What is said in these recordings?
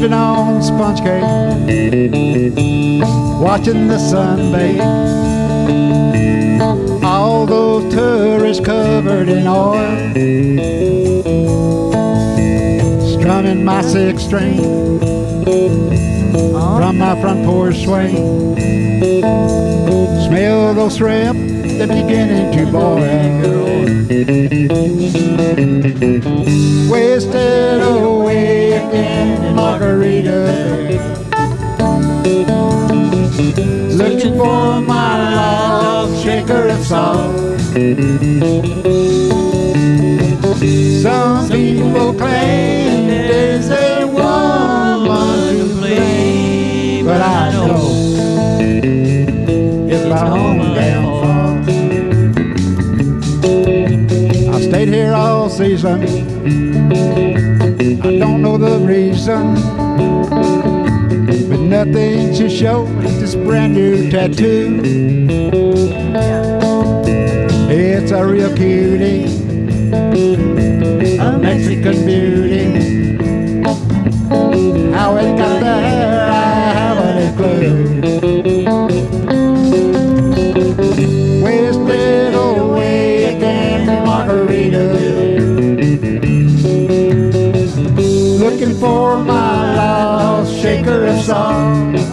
sponge cake, watching the sun bake. All those tourists covered in oil, strumming my six string from my front porch swing. Smell those shrimp, they're beginning to boil. Wasted away of salt. Some people claim there's a woman to blame, but I know it's my own damn fault. I stayed here all season. I don't know the reason, but nothing to show. This brand new tattoo. A real cutie, a Mexican beauty. How it got there, I haven't a clue. Wasted away again in Margarita. Looking for my lost shaker of salt.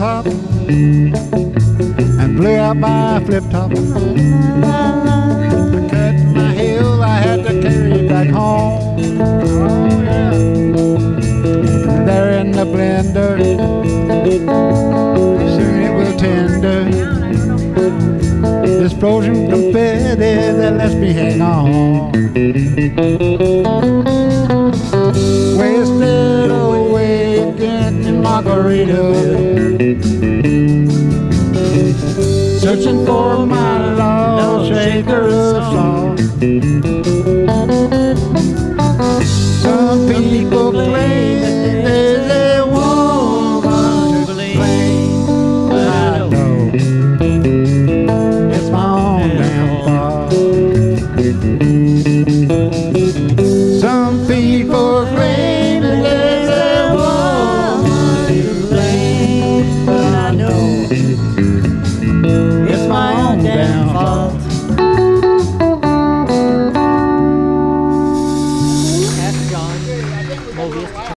On a pull top and blew out my flip top. I cut my heel, I had to carry it back home. Oh. There in the blender, soon it will tender. This frozen confetti that lets me hang on. My lost shaker of salt. Some people claim